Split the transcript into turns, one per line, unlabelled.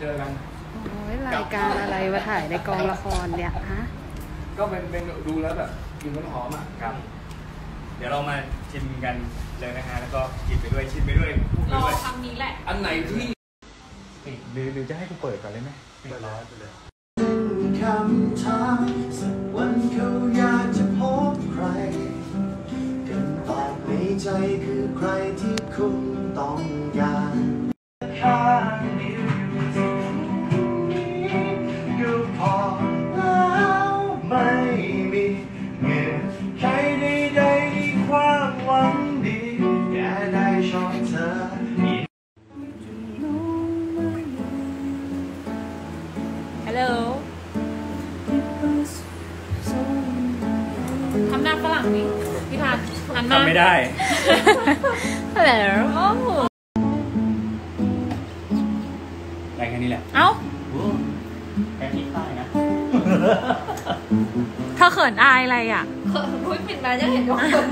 เจอกัน
โอ้ยรายการอะไรมาถ่ายในกองละครเนี่ยฮะ
ก็เป็นเป็นดูแล้วแบบกินมันหอมอะ
ครับ เดี๋ยวเรามาชิมกันเลยนะฮะแล้วก็กินไปด้วยชิมไปด้วยพูดไป
รอ
ด้วย
คำนี้แหละ
อันไหนที่
หรือหรือจะให้กูเปิดก่อนเลยไหมปิดร้อยไปเลย
คำถามสักวันเขาอยากจะพบใครคำตอบในใจคือใครที่คุณต้องการ แค่ได้ชอบเธอ
ฮัลโหลทำหน้าฝรั่งนี่พี่ทันหันมา
ทำไม่ได้
ฮัลโหลโอ้
ได้แค่นี้แหละ
เอ้า
แค่นี้ได้นะ
เธอเขินอายอะไรอะ
เขินพูดปิดมาจะเห็นทุกคน